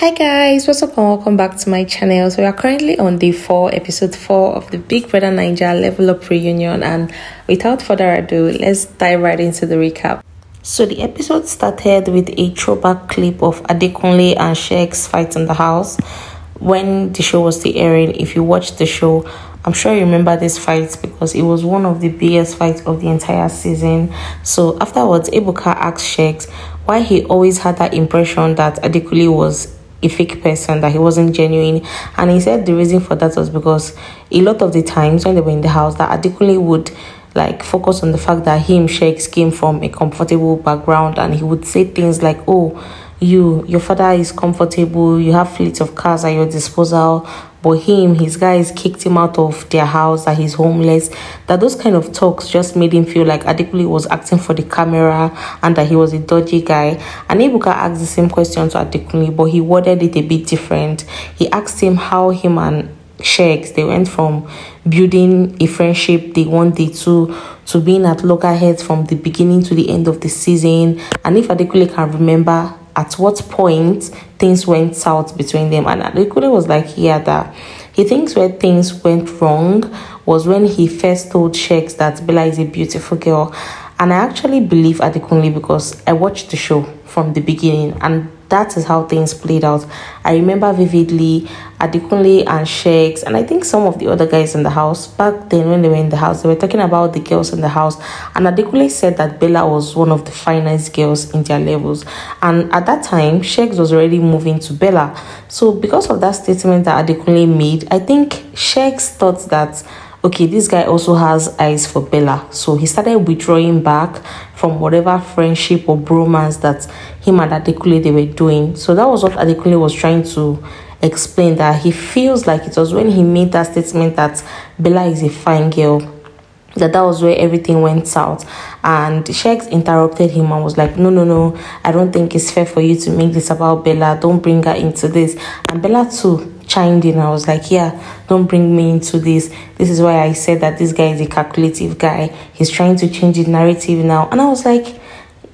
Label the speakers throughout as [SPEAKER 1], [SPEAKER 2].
[SPEAKER 1] Hi guys, what's up and welcome back to my channel. So we are currently on day 4, episode 4 of the Big Brother Naija Level Up Reunion and without further ado, let's dive right into the recap. So the episode started with a throwback clip of Adekunle and Sheggz fight in the house when the show was airing. If you watched the show, I'm sure you remember this fight because it was one of the biggest fights of the entire season. So afterwards, Ebuka asked Sheggz why he always had that impression that Adekunle was a fake person, that he wasn't genuine. And he said the reason for that was because a lot of the times when they were in the house, that Adekunle would like focus on the fact that him, Sheggz, came from a comfortable background and he would say things like, oh, you, your father is comfortable, you have fleets of cars at your disposal, but him, his guys kicked him out of their house, that he's homeless. That those kind of talks just made him feel like Adekunle was acting for the camera and that he was a dodgy guy. And Ebuka asked the same question to Adekunle, but he worded it a bit different. He asked him how him and Sheggz, they went from building a friendship day one, day to being at loggerheads from the beginning to the end of the season. And if Adekunle can remember at what point things went south between them. And Adekunle was like, yeah, that he thinks where things went wrong was when he first told Sheggz that Bella is a beautiful girl. And I actually believe Adekunle because I watched the show from the beginning and that is how things played out. I remember vividly Adekunle and Sheggz, and I think some of the other guys in the house back then when they were in the house, they were talking about the girls in the house. And Adekunle said that Bella was one of the finest girls in their levels. And at that time, Sheggz was already moving to Bella. So, because of that statement that Adekunle made, I think Sheggz thought that okay, this guy also has eyes for Bella. So he started withdrawing back from whatever friendship or bromance that him and Adekunle they were doing. So that was what Adekunle was trying to explain that he feels like it was when he made that statement that Bella is a fine girl that that was where everything went south and Sheggz interrupted him and was like no no no i don't think it's fair for you to make this about bella don't bring her into this and bella too chimed in. I was like yeah don't bring me into this. This is why i said that this guy is a calculative guy. He's trying to change the narrative now. And i was like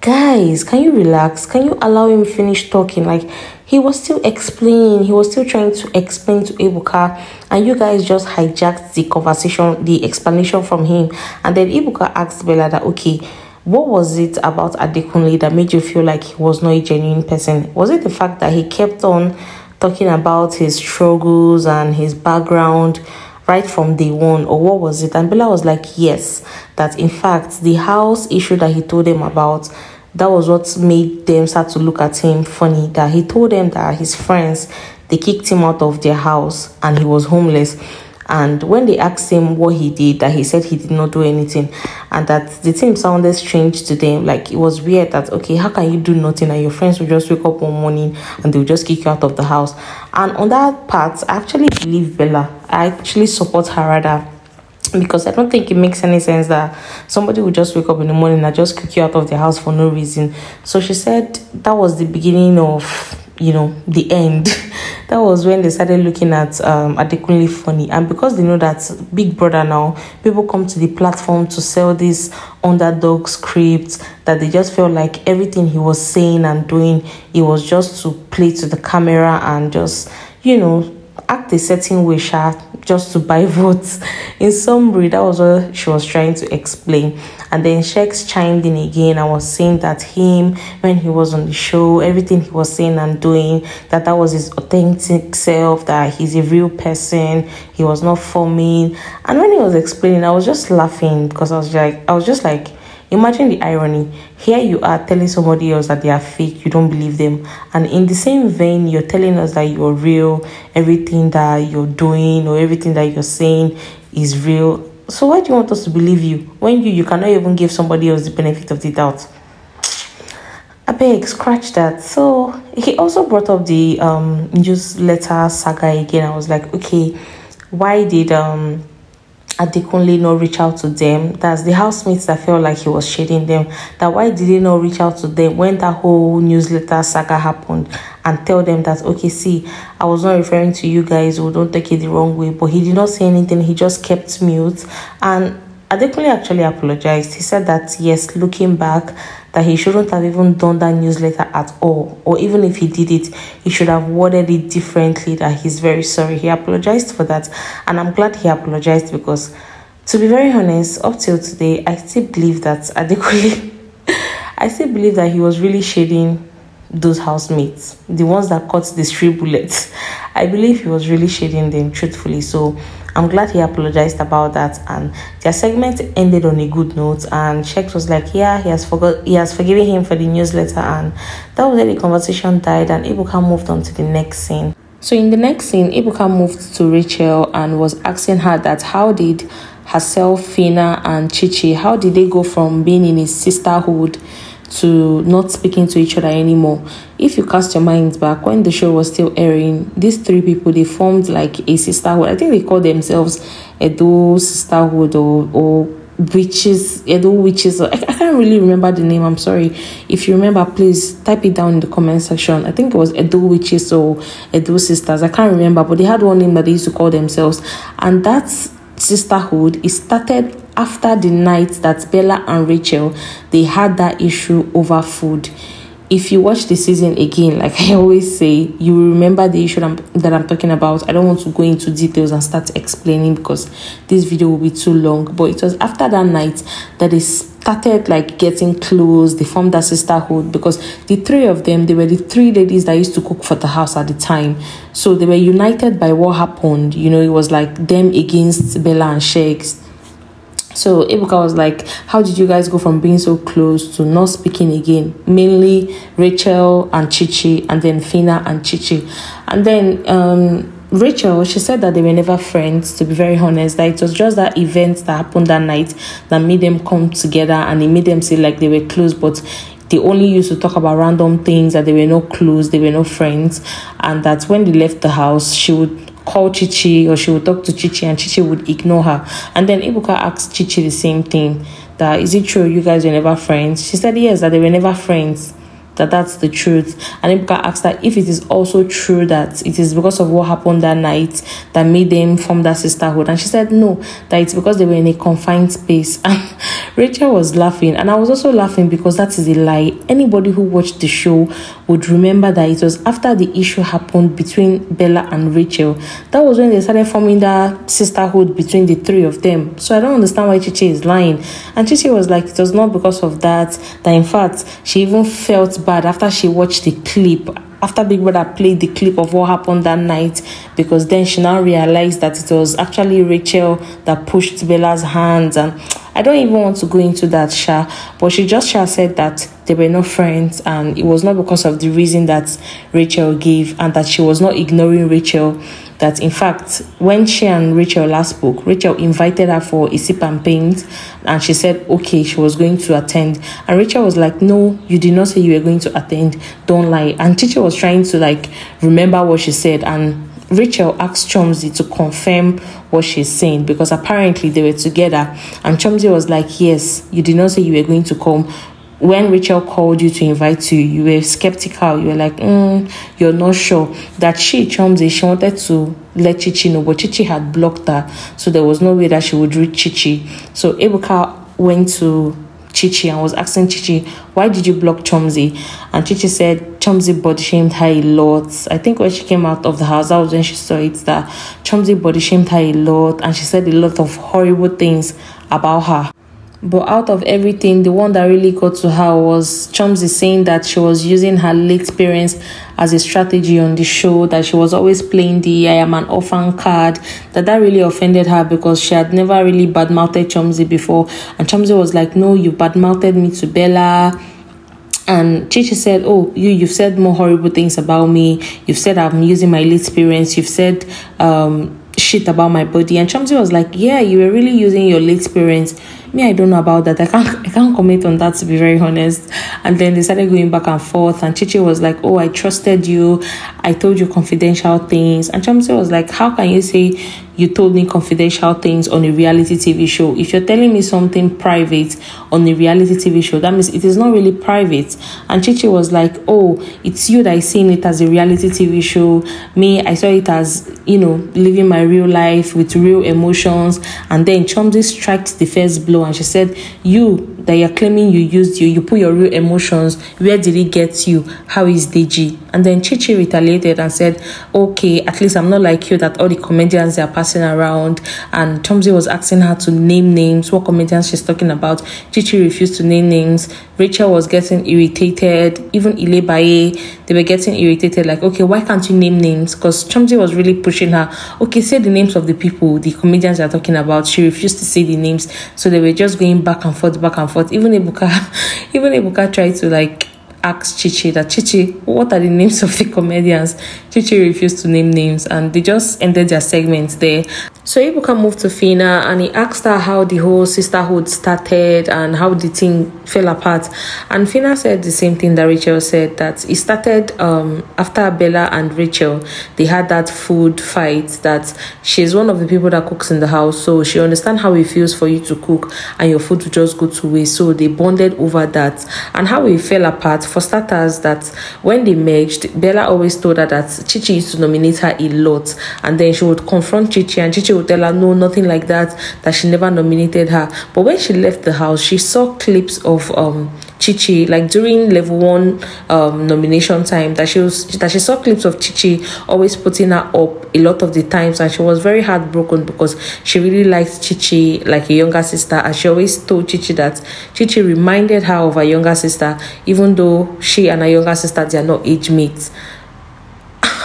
[SPEAKER 1] guys can you relax? Can you allow him finish talking? Like he was still explaining. He was still trying to explain to Ebuka. and you guys just hijacked the conversation the explanation from him. And then Ebuka asked Bella that okay what was it about Adekunle that made you feel like he was not a genuine person? Was it the fact that he kept on talking about his struggles and his background right from day one or what was it? And Bella was like yes that in fact the house issue that he told them about that was what made them start to look at him funny that he told them that his friends they kicked him out of their house and he was homeless and when they asked him what he did that he said he did not do anything and that the thing sounded strange to them like it was weird that okay how can you do nothing? And your friends will just wake up one morning and they'll just kick you out of the house. And on that part i actually believe bella. I actually support her rather because I don't think it makes any sense that somebody would just wake up in the morning and just kick you out of the house for no reason. So she said that was the beginning of you know the end. that was when they started looking at um Adekunle funny, and because they know that Big Brother now people come to the platform to sell this underdog script that they just felt like everything he was saying and doing it was just to play to the camera and just you know act a certain way, sha, just to buy votes. In summary, that was what she was trying to explain. And then Sheggz chimed in again and was saying that him, when he was on the show, everything he was saying and doing, that that was his authentic self, that he's a real person, he was not forming. And when he was explaining, I was just laughing because I was like, I was just like, Imagine the irony. Here you are telling somebody else that they are fake, you don't believe them. And in the same vein, you're telling us that you're real, everything that you're doing or everything that you're saying is real. So why do you want us to believe you when you, you cannot even give somebody else the benefit of the doubt? I beg, scratch that. So he also brought up the um newsletter saga again. I was like, okay, why did um Adekunle not reach out to them? That's the housemates that felt like he was shading them. That why did he not reach out to them when that whole newsletter saga happened and tell them that okay, see, I was not referring to you guys, who don't take it the wrong way. But he did not say anything. He just kept mute and Adekunle actually apologized. He said that yes, looking back, that he shouldn't have even done that newsletter at all. Or even if he did it, he should have worded it differently that he's very sorry. He apologized for that. And I'm glad he apologized because, to be very honest, up till today, I still believe that adequately. I still believe that he was really shading those housemates, the ones that caught the stray bullets. I believe he was really shading them truthfully. So I'm glad he apologized about that and their segment ended on a good note and Sheggz was like, Yeah, he has forgot he has forgiven him for the newsletter and that was where the conversation died and Ebuka moved on to the next scene. So in the next scene, Ebuka moved to Rachel and was asking her that how did herself, Phyna and Chichi, how did they go from being in a sisterhood to not speaking to each other anymore. If you cast your minds back when the show was still airing, these three people they formed like a sisterhood. I think they call themselves Edo Sisterhood or or witches Edo witches. I, I can't really remember the name. I'm sorry. If you remember, please type it down in the comment section. I think it was Edo witches or Edo sisters. I can't remember, but they had one name that they used to call themselves, and that's sisterhood. It started after the night that Bella and Rachel they had that issue over food. If you watch the season again, like I always say, you will remember the issue that I'm, that I'm talking about. I don't want to go into details and start explaining because this video will be too long. But it was after that night that they started like getting close. They formed that sisterhood because the three of them, they were the three ladies that used to cook for the house at the time. So they were united by what happened. You know, it was like them against Bella and Sheggz so Ebuka was like, How did you guys go from being so close to not speaking again? Mainly Rachel and Chichi, and then Phyna and Chichi. And then um, Rachel, she said that they were never friends, to be very honest, that it was just that event that happened that night that made them come together and it made them say like they were close, but they only used to talk about random things, that they were not close, they were no friends, and that when they left the house, she would call Chichi or she would talk to Chichi and Chichi would ignore her. And then Ebuka asked Chichi the same thing that is it true you guys were never friends? She said yes, that they were never friends that that's the truth. And Ebuka asked her if it is also true that it is because of what happened that night that made them form that sisterhood. And she said no, that it's because they were in a confined space. Rachel was laughing, and I was also laughing because that is a lie. Anybody who watched the show would remember that it was after the issue happened between Bella and Rachel. That was when they started forming that sisterhood between the three of them. So I don't understand why Chichi is lying. And Chichi was like, it was not because of that, that in fact, she even felt bad after she watched the clip after Big Brother played the clip of what happened that night because then she now realized that it was actually Rachel that pushed Bella's hands and I don't even want to go into that Sha but she just Sha said that they were not friends and it was not because of the reason that Rachel gave and that she was not ignoring Rachel that in fact when she and Rachel last spoke, Rachel invited her for a sip and paint and she said okay she was going to attend. And Rachel was like no you did not say you were going to attend. Don't lie. And Chichi was trying to like remember what she said and Rachel asked Chomzy to confirm what she's saying because apparently they were together and Chomzy was like yes you did not say you were going to come when Rachel called you to invite you, you were skeptical. You were like, mm, you're not sure. That she, Chomzy, she wanted to let Chichi know, but Chichi had blocked her. So there was no way that she would reach Chichi. So Ebuka went to Chichi and was asking Chichi, why did you block Chomzy? And Chichi said Chomzy body shamed her a lot. I think when she came out of the house, that was when she saw it that Chomzy body shamed her a lot and she said a lot of horrible things about her. But out of everything, the one that really got to her was Chomzy saying that she was using her late parents as a strategy on the show, that she was always playing the I am an orphan card, that that really offended her because she had never really badmouthed Chomzy before. And Chomzy was like, no, you badmouthed me to Bella. And Chichi said, Oh, you, you've said more horrible things about me. You've said I'm using my late experience. You've said um, shit about my body. And Chomzy was like, Yeah, you were really using your late experience me i don't know about that. I can't i can't comment on that to be very honest. And then they started going back and forth and chichi was like oh i trusted you. I told you confidential things. And Chomzy was like how can you say you told me confidential things on a reality TV show. If you're telling me something private on a reality TV show, that means it is not really private. And Chichi was like, Oh, it's you that is seeing it as a reality TV show. Me, I saw it as, you know, living my real life with real emotions. And then Chomzy strikes the first blow and she said, You that you're claiming you used you, you put your real emotions. Where did it get you? How is Deji? And then Chichi retaliated and said, Okay, at least I'm not like you that all the comedians they are passing around. And Chomzy was asking her to name names, what comedians she's talking about. Chichi refused to name names. Rachel was getting irritated. Even Ilebaye, they were getting irritated, like, okay, why can't you name names? Because Chomzy was really pushing her, okay, say the names of the people, the comedians are talking about. She refused to say the names. So they were just going back and forth, back and forth. Even Ebuka, even Ebuka tried to like asked Chichi that Chichi, what are the names of the comedians? Chichi refused to name names and they just ended their segments there. So Ebuka moved to Phyna and he asked her how the whole sisterhood started and how the thing fell apart. And Phyna said the same thing that Rachel said that it started um, after Bella and Rachel. They had that food fight that she's one of the people that cooks in the house. So she understands how it feels for you to cook and your food to just go to waste. So they bonded over that. And how it fell apart, for starters, that when they merged, Bella always told her that Chichi used to nominate her a lot. And then she would confront Chichi and Chichi would tell her, no, nothing like that, that she never nominated her. But when she left the house, she saw clips of um Chichi, like during level one um, nomination time, that she was that she saw clips of Chichi always putting her up a lot of the times, and she was very heartbroken because she really liked Chichi like a younger sister, and she always told Chichi that Chichi reminded her of her younger sister, even though she and her younger sister they are not age mates.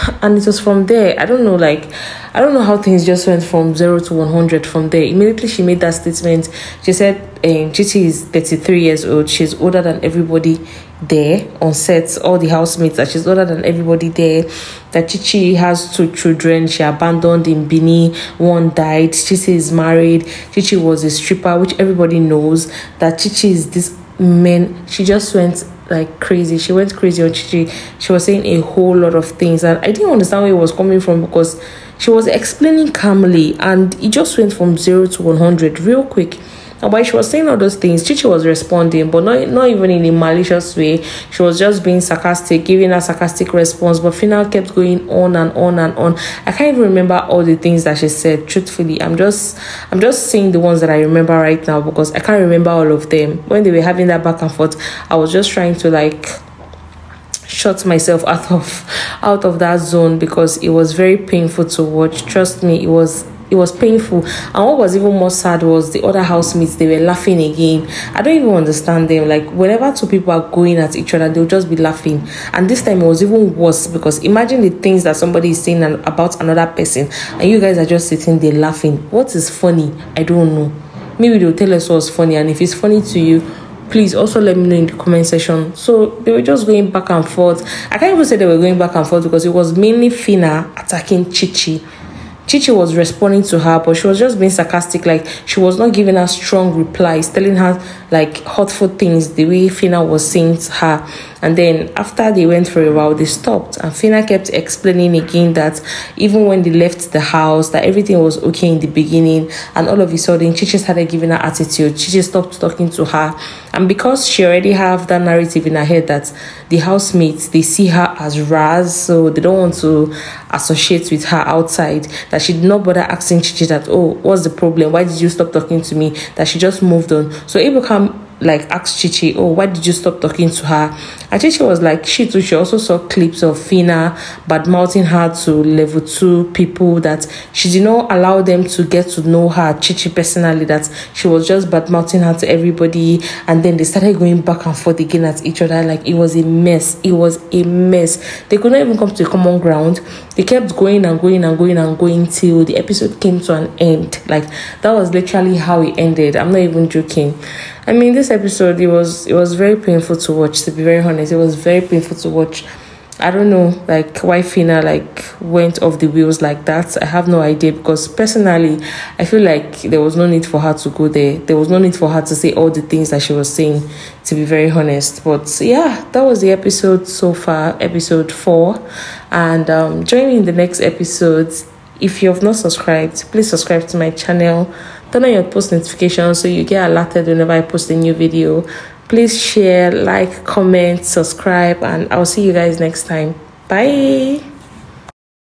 [SPEAKER 1] and it was from there. I don't know, like I don't know how things just went from zero to 100 from there. Immediately she made that statement. She said um, Chichi is 33 years old. She's older than everybody there on set, all the housemates, that she's older than everybody there. That Chichi has two children. She abandoned in Bini. One died. Chichi is married. Chichi was a stripper, which everybody knows. That Chichi is this man. She just went like crazy. She went crazy on Chichi. She was saying a whole lot of things, and I didn't understand where it was coming from because she was explaining calmly, and it just went from zero to one hundred real quick. And while she was saying all those things, Chichi was responding, but not not even in a malicious way. She was just being sarcastic, giving a sarcastic response. But Phyna kept going on and on and on. I can't even remember all the things that she said. Truthfully, I'm just I'm just saying the ones that I remember right now because I can't remember all of them. When they were having that back and forth, I was just trying to like shut myself out of out of that zone because it was very painful to watch. Trust me, it was it was painful. And what was even more sad was the other housemates, they were laughing again. I don't even understand them. Like, whenever two people are going at each other, they'll just be laughing. And this time it was even worse because imagine the things that somebody is saying about another person, and you guys are just sitting there laughing. What is funny? I don't know. Maybe they'll tell us what's funny, and if it's funny to you, please also let me know in the comment section. So they were just going back and forth. I can't even say they were going back and forth because it was mainly Fina attacking Chichi Chichi was responding to her, but she was just being sarcastic. Like she was not giving her strong replies, telling her like hurtful things the way Phyna was saying to her. And then after they went for a while, they stopped. And Phyna kept explaining again that even when they left the house, that everything was okay in the beginning. And all of a sudden, Chichi started giving her attitude. Chichi stopped talking to her. And because she already have that narrative in her head that the housemates, they see her as Raz, so they don't want to associate with her outside, that she did not bother asking Chichi that, oh, what's the problem? Why did you stop talking to me? That she just moved on. So it became like asked Chichi, oh, why did you stop talking to her? And Chichi was like, she too, she also saw clips of Phyna bad mouthing her to level two people that she did not allow them to get to know her, Chichi personally, that she was just bad mouthing her to everybody. And then they started going back and forth again at each other. Like it was a mess. It was a mess. They could not even come to a common ground. They kept going and going and going and going till the episode came to an end. Like that was literally how it ended. I'm not even joking. I mean, this episode it was it was very painful to watch. To be very honest, it was very painful to watch. I don't know, like why Phyna like went off the wheels like that. I have no idea because personally, I feel like there was no need for her to go there. There was no need for her to say all the things that she was saying. To be very honest, but yeah, that was the episode so far, episode four, and um, join me in the next episodes. If you have not subscribed, please subscribe to my channel turn on your post notifications so you get alerted whenever I post a new video. Please share, like, comment, subscribe, and I'll see you guys next time. Bye.